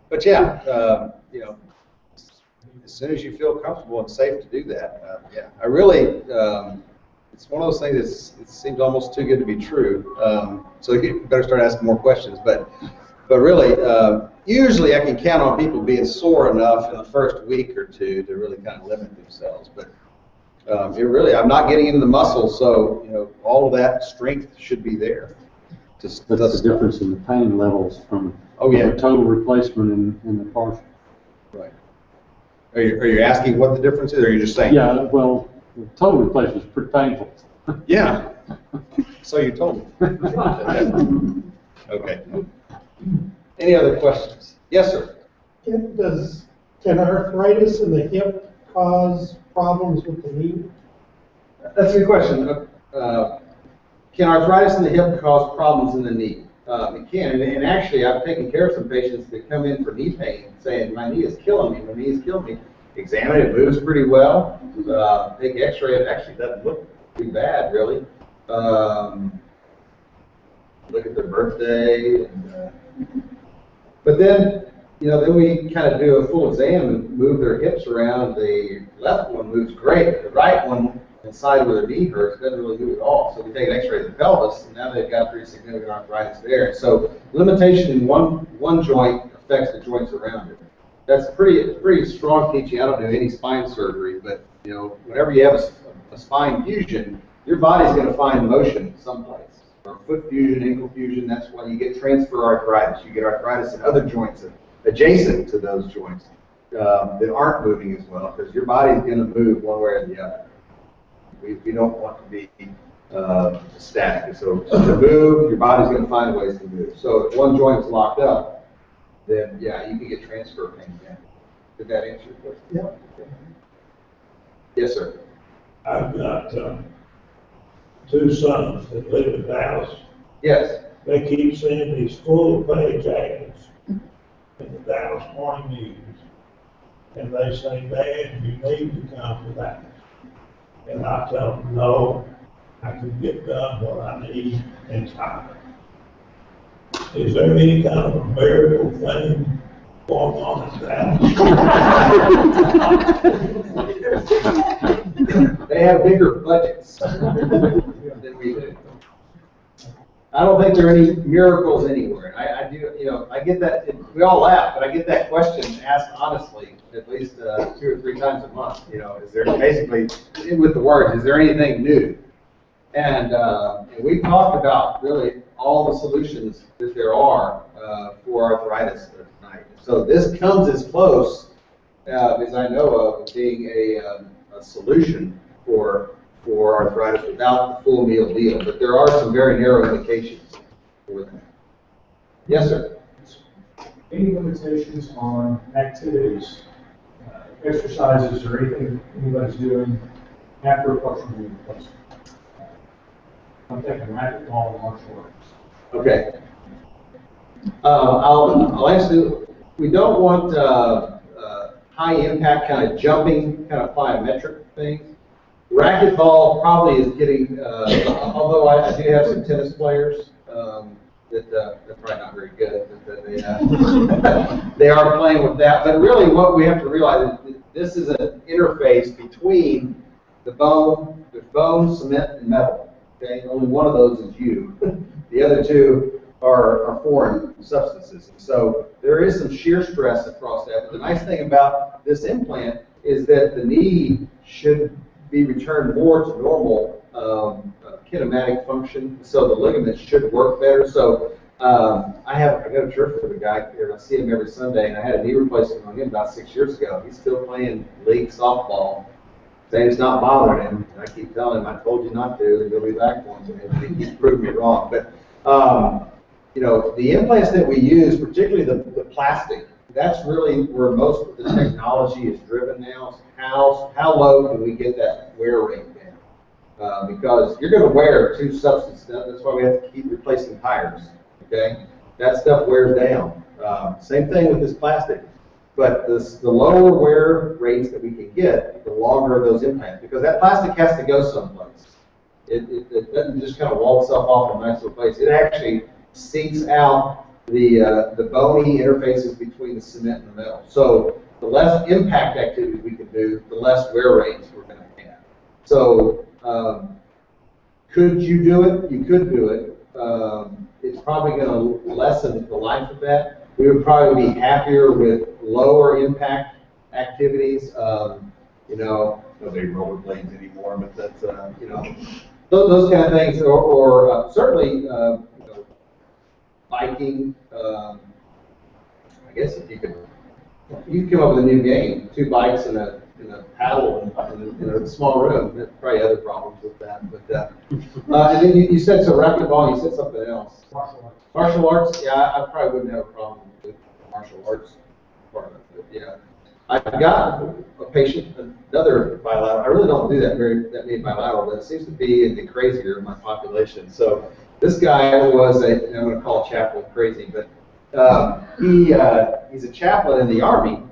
But yeah, um, you know, as soon as you feel comfortable and safe to do that, uh, yeah. I really, um, it's one of those things that it seems almost too good to be true. Um, So you better start asking more questions. But, but really, uh, usually I can count on people being sore enough in the first week or two to really kind of limit themselves. But um, it really, I'm not getting into the muscle, so, you know, all of that strength should be there. Just That's the difference in the pain levels from Oh, yeah. a total replacement and, and the partial. Right. Are you, are you asking what the difference is, or are you just saying? Yeah, well, the total replacement is pretty painful. Yeah. So you told me. Okay. Any other questions? Yes, sir. Can, does, can arthritis in the hip cause problems with the knee? That's a good question. Uh, Can arthritis in the hip cause problems in the knee? Uh, It can, and- and actually, I've taken care of some patients that come in for knee pain, saying, my knee is killing me, my knee is killing me. Examine it, moves pretty well, Uh, take x-ray, it actually doesn't look too bad, really. Um, Look at their birthday, and, uh, but then, you know, then we kind of do a full exam and move their hips around. The left one moves great, the right one, inside where their knee hurts, doesn't really do it at all. So we take an x-ray of the pelvis, and now they've got pretty significant arthritis there. So limitation in one, one joint affects the joints around it. That's pretty, pretty strong teaching. I don't do any spine surgery, but, you know, whenever you have a spine fusion, your body's gonna find motion someplace. Or foot fusion, ankle fusion, that's why you get transfer arthritis. You get arthritis in other joints adjacent to those joints um, that aren't moving as well, because your body's gonna move one way or the other. We, we don't want to be uh, static. So to move, your body's gonna find ways to move. So if one joint's locked up, then yeah, you can get transfer pain. Yeah. Did that answer your question? Yeah. Yes, sir. I've got, um, two sons that live in Dallas. Yes. They keep seeing these full-page ads in the Dallas Morning News. And they say, Dad, you need to come to that. And I tell them, no, I can get done what I need in time. Is there any kind of a miracle thing going on in Dallas? They have bigger budgets than we do. I don't think there are any miracles anywhere. I, I do, you know, I get that, we all laugh, but I get that question asked honestly at least uh, two or three times a month, you know, is there basically, with the words, is there anything new? And, uh, and we've talked about really all the solutions that there are uh, for arthritis tonight. So this comes as close uh, as I know of being a, um, a solution for, for arthritis without the full meal deal. But there are some very narrow indications for that. Yes, sir. Any limitations on activities, uh, exercises or anything anybody's doing after a partial knee replacement? I'm thinking racquetball martial arts. Okay. Uh, I'll, I'll answer, we don't want, uh, uh, high impact kind of jumping, kind of plyometric things. Racquetball probably is getting, uh, although I do have some tennis players, um, that, uh, they're probably not very good, but that they, uh, they are playing with that. But really what we have to realize is that this is an interface between the bone, the bone, cement, and metal. Okay, only one of those is you. The other two are, are foreign substances. So there is some shear stress across that. But the nice thing about this implant is that the knee should be returned more to normal um, uh, kinematic function. So the ligaments should work better. So um, I have I got a church for the guy here. I see him every Sunday, and I had a knee replacement on him about six years ago. He's still playing league softball saying it's not bothering him. And I keep telling him, I told you not to, and you'll be back one day. And he keeps proving me wrong. But, um, you know, the implants that we use, particularly the, the plastic that's really where most of the technology is driven now, is how, how low can we get that wear rate down? Uh, because you're gonna wear two substances, that's why we have to keep replacing tires, okay? That stuff wears down. Um, same thing with this plastic. But this, the lower wear rates that we can get, the longer those implants, because that plastic has to go someplace. It, it, it doesn't just kind of wall itself off in a nice little place. It actually seeks out the, uh, the bony interfaces between the cement and the metal. So the less impact activity we can do, the less wear rates we're gonna have. So, um, could you do it? You could do it. Um, it's probably gonna lessen the life of that. We would probably be happier with lower impact activities. Um, you know, nobody rollerblades anymore, but that's, uh, you know, those, those kind of things, or, or uh, certainly, uh, you know, biking, um, I guess if you could, you could come up with a new game, two bikes and a, and a paddle in, in a small room, There's probably other problems with that, but, uh, uh, and then you, you said so racquetball, you said something else. Martial arts. Martial arts, yeah, I I probably wouldn't have a problem with martial arts part of it, yeah. I've got a patient, another bilateral, I really don't do that very, that many bilateral, but it seems to be in the crazier of my population. So this guy was a, I'm gonna call chaplain crazy, but, um, he, uh, he's a chaplain in the army.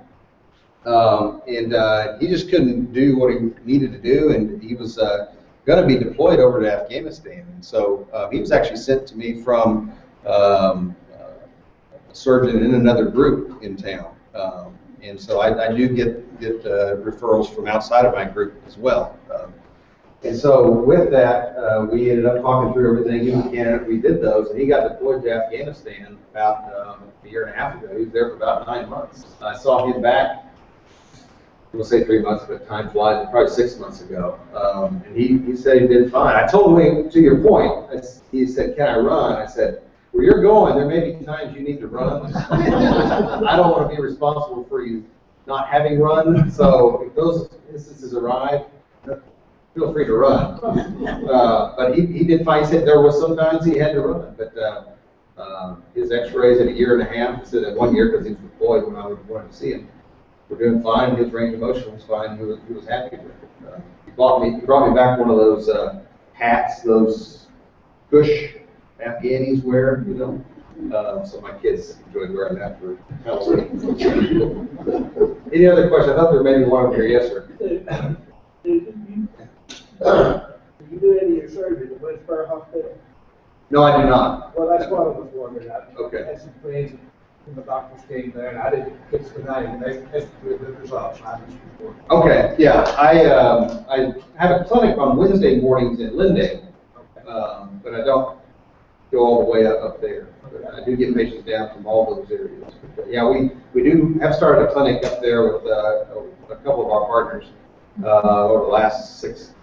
Um, and, uh, he just couldn't do what he needed to do, and he was, uh, gonna be deployed over to Afghanistan. And so, uh, he was actually sent to me from, um, a surgeon in another group in town. Um, and so I, I do get, get uh, referrals from outside of my group as well. And so with that, uh, we ended up talking through everything. He was a candidate, we did those, and he got deployed to Afghanistan about um, a year and a half ago. He was there for about nine months. I saw him back we'll say three months, but time flies, probably six months ago. Um, and he, he said he did fine. I told him, to your point, I he said, can I run? I said, where you're going, there may be times you need to run. I don't want to be responsible for you not having run, so if those instances arrive, feel free to run. Uh, but he, he did fine, he said there was sometimes he had to run, but, uh, uh, his x-rays in a year and a half, instead of one year, because he was deployed when I wanted to see him. We're doing fine, his range of motion was fine, he was, he was happy with it. Uh, He bought me, he brought me back one of those, uh, hats, those Bush Afghanis wear, you know? Uh, so my kids enjoyed wearing that for Halloween. Any other questions? I thought there may be one over here, yes, sir. Do you do any of your surgery at Winnsboro Hospital? No, I do not. Well, that's what I was wondering. I Okay. had some friends, and the doctors came there, and I didn't fix the name, they tested the results, I just reported. Okay, yeah, I, um, I have a clinic on Wednesday mornings in Lindale, um, but I don't go all the way up, up there. But I do get patients down from all those areas. But, Yeah, we, we do have started a clinic up there with, uh, a couple of our partners, uh, over the last six,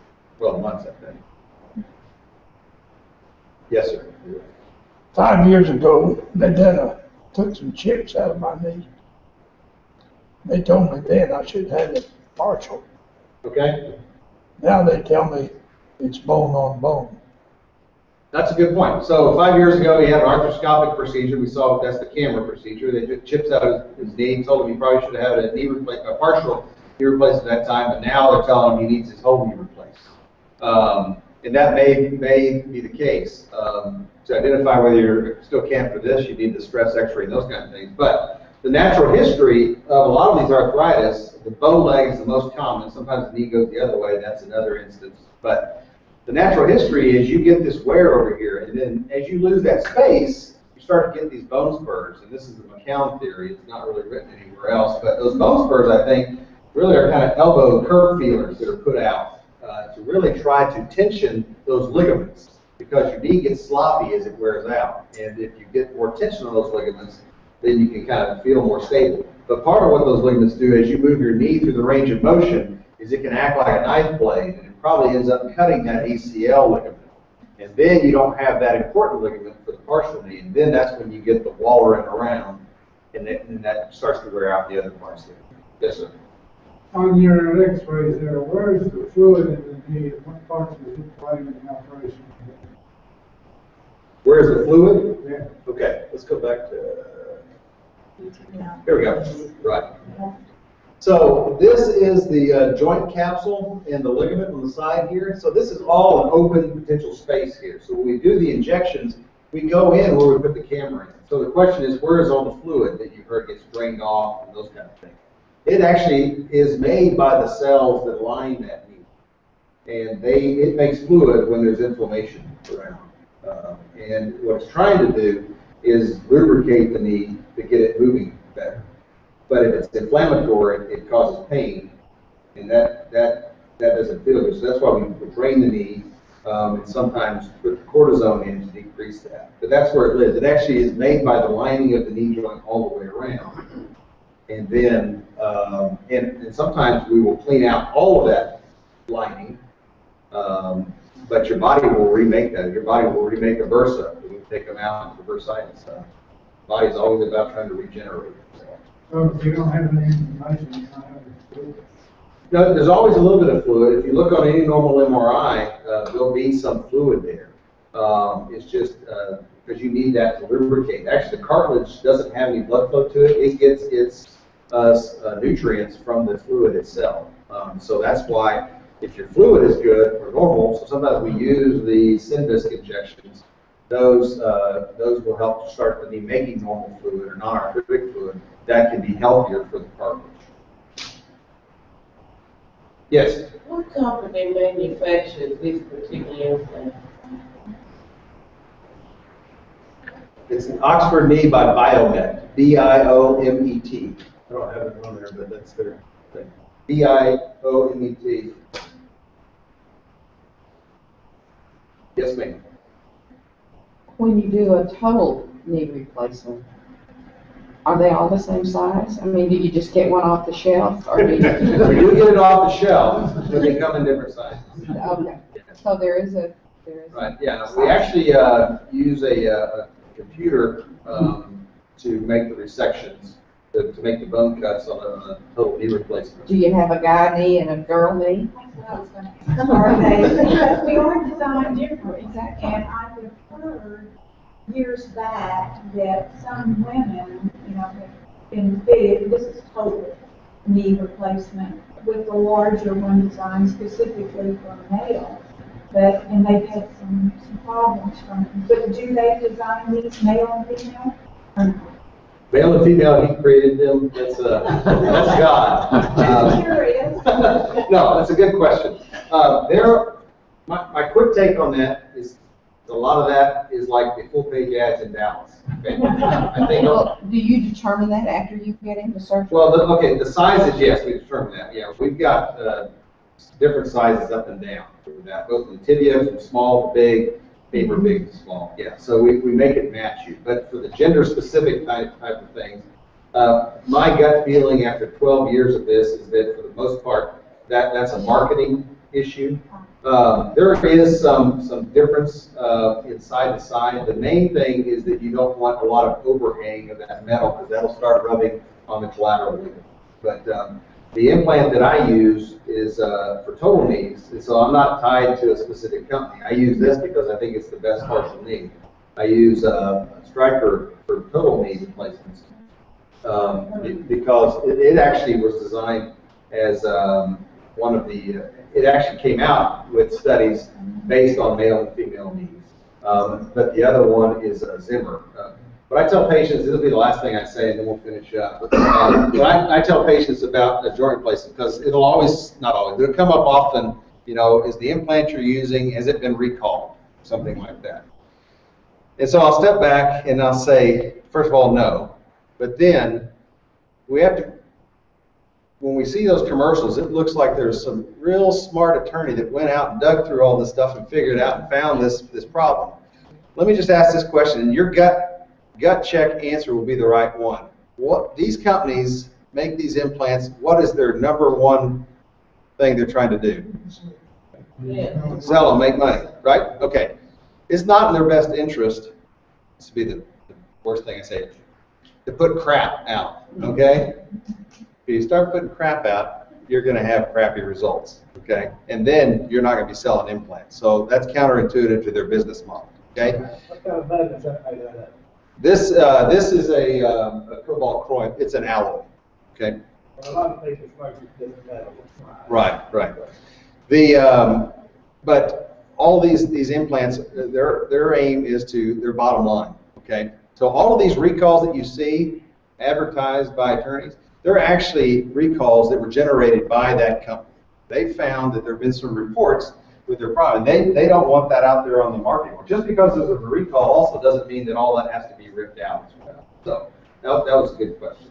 twelve months, I think. Yes, sir. Five years ago, they done a, took some chips out of my knee. They told me then I should have it partial. Okay? Now they tell me it's bone on bone. That's a good point. So five years ago, he had an arthroscopic procedure. We saw that's the camera procedure. They took chips out of his knee, told him he probably should have had a knee replace, a partial knee replacement at that time, but now they're telling him he needs his whole knee replaced. Um, and that may, may be the case. Um, to identify whether you're still can for this, you need the stress x-ray and those kind of things. But the natural history of a lot of these arthritis, the bow leg is the most common. Sometimes the knee goes the other way. That's another instance. But the natural history is you get this wear over here, and then as you lose that space, you start to get these bone spurs. And this is the McCown theory. It's not really written anywhere else. But those bone spurs, I think, really are kind of elbow curve feelers that are put out uh, to really try to tension those ligaments because your knee gets sloppy as it wears out. And if you get more tension on those ligaments, then you can kind of feel more stable. But part of what those ligaments do as you move your knee through the range of motion is it can act like a knife blade and it probably ends up cutting that ACL ligament. And then you don't have that important ligament for the partial knee, and then that's when you get the wallering around, and that, and that starts to wear out the other parts there. Yes, sir. On your x-rays there, where is the fluid in the knee, and what parts is it playing in the operation? Where's the fluid? Yeah. Okay, let's go back to, Here we go, right. So this is the uh, joint capsule and the ligament on the side here. So this is all an open potential space here. So when we do the injections, we go in where we put the camera in. So the question is, where is all the fluid that you've heard gets drained off and those kind of things? It actually is made by the cells that line that knee. And they, it makes fluid when there's inflammation around. Uh, And what it's trying to do is lubricate the knee to get it moving better. But if it's inflammatory, it causes pain, and that, that, that doesn't feel good. So that's why we drain the knee, um, and sometimes put cortisone in to decrease that. But that's where it lives. It actually is made by the lining of the knee joint all the way around. And then, um, and, and sometimes we will clean out all of that lining, um, but your body will remake that. Your body will remake a bursa. We take them out for bursitis. Uh, body's always about trying to regenerate. So. So if you don't have any information, you don't have the fluid. No, there's always a little bit of fluid. If you look on any normal MRI, uh, there'll be some fluid there. Um, it's just uh, because you need that to lubricate. Actually, the cartilage doesn't have any blood flow to it. It gets its uh, s- uh, nutrients from the fluid itself. Um, so that's why if your fluid is good or normal, so sometimes we use the Synvisc injections. Those uh, those will help to start the knee making normal fluid or non-arthritic fluid. That can be healthier for the cartilage. Yes. What company manufactures this particular implant? It's an Oxford knee by Biomet, B-I-O-M-E-T. I don't have it on there, but that's their thing. B-I-O-M-E-T. Yes, ma'am. When you do a total knee replacement, are they all the same size? I mean, do you just get one off the shelf or do We you? do get it off the shelf, but they come in different sizes. Okay, so there is a, there is. a- Right, yeah, we actually, uh, use a, uh, a computer, um, to make the resections, to, to make the bone cuts on a, a total knee replacement. Do you have a guy knee and a girl knee? Are they, because we are designed differently, and I have heard years back that some women, you know, have been fitted, this is total knee replacement, with the larger one designed specifically for male. But, and they've had some, some problems from it. But do they design these male and female? Male and female, he created them, that's, uh, that's God. Um, curious. No, that's a good question. Uh, there, my, my quick take on that is, a lot of that is like the full-page ads in Dallas. okay? I think, Well, do you determine that after you get into surgery? well, the- okay, the sizes, yes, we determine that, yeah. We've got, uh, different sizes up and down for that, both in tibia, from small to big, paper big to small, yeah. So we, we make it match you. But for the gender-specific type, type of things, uh, my gut feeling after 12 years of this is that for the most part, that, that's a marketing issue. Um, there is some, some difference, uh, in side to side. The main thing is that you don't want a lot of overhang of that metal, because that'll start rubbing on the collateral. But, um, the implant that I use is, uh, for total knees, and so I'm not tied to a specific company. I use this because I think it's the best partial knee. I use, uh, Stryker for total knee replacements um, be- because it, it actually was designed as, um, one of the, uh, it actually came out with studies based on male and female needs. Um, but the other one is uh, Zimmer. But I tell patients, this will be the last thing I say, and then we'll finish up. Um, But I, I tell patients about a joint replacement, because it'll always, not always, it'll come up often, you know, is the implant you're using, has it been recalled? Something like that. And so I'll step back and I'll say, first of all, no. But then, we have to, when we see those commercials, it looks like there's some real smart attorney that went out and dug through all this stuff and figured out and found this, this problem. Let me just ask this question, your gut, gut check answer will be the right one. What, these companies make these implants, what is their number one thing they're trying to do? Yeah. Sell them, make money, right? Okay. It's not in their best interest, this would be the the worst thing I say, to put crap out, okay? If you start putting crap out, you're gonna have crappy results, okay? And then you're not gonna be selling implants. So that's counterintuitive to their business model, okay? What kind of business that, that, This, uh, this is a, um, a cobalt chromium, it's an alloy, okay? A lot of people smoke it, doesn't matter. Right, right. The, um, but all these, these implants, their, their aim is to, their bottom line, okay? So all of these recalls that you see advertised by attorneys, they're actually recalls that were generated by that company. They found that there have been some reports with their product. They, they don't want that out there on the market. Just because there's a recall also doesn't mean that all that has to be ripped out. So, that, that was a good question.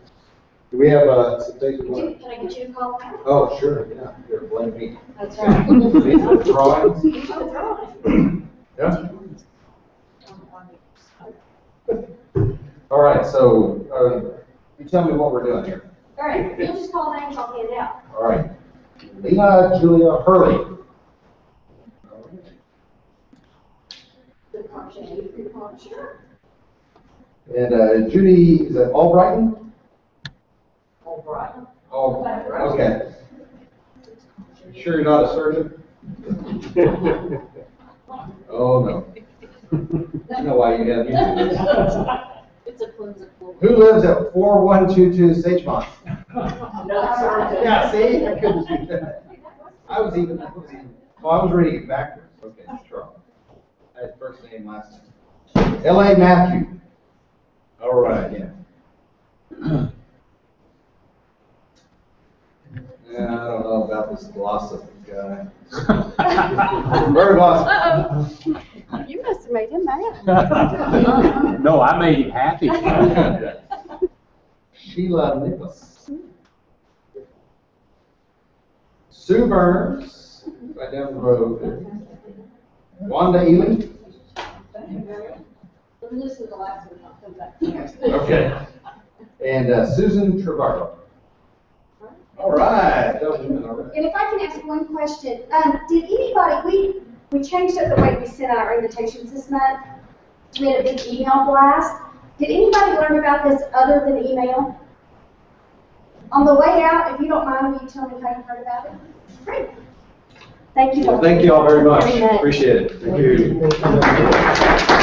Do we have, uh, some things we want? Can I get you to call back? Oh, sure, yeah. You're blame me. That's right. These are drawings. Yeah. All right, so, uh, you tell me what we're doing here. All right, you'll just call names, I'll get it out. All right. Lena Julia Hurley. Good part, Shane, good part, sure. And uh, Judy, is that Albrighton? All right. Oh, okay. Sure you're not a surgeon? Oh, no. I know why you have me. It's a whimsical. Who lives at 4122 Sagemont? No, sir. Yeah, see, I couldn't do that. I was even, I was even, oh, I was reading it backwards. Okay, sure. I first name, last name. L.A. Matthew. All right, yeah. Yeah, I don't know about this philosophy guy. Very philosophy. You must have made him mad. No, I made him happy. Sheila Nicholas. Sue Burns, right down the road there. Wanda Ely. The last one. Okay. And uh, Susan Trevardo. All right. And if I can ask one question, um, did anybody, we, we changed up the way we sent out our invitations this month. We had a big email blast. Did anybody learn about this other than email? On the way out, if you don't mind, will you tell me how you heard about it? Great. Thank you. Well, thank you all very much. Appreciate it. Thank you.